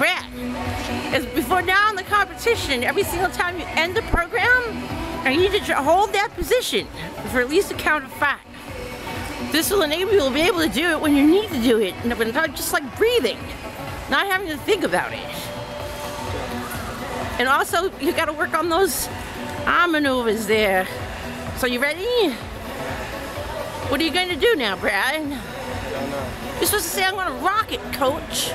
Brad, is before now in the competition, every single time you end the program, I need you to hold that position for at least a count of five. This will enable you to be able to do it when you need to do it, and just like breathing, not having to think about it. And also, you got to work on those arm maneuvers there. So you ready? What are you going to do now, Brad? You're supposed to say, I'm going to rock it, coach.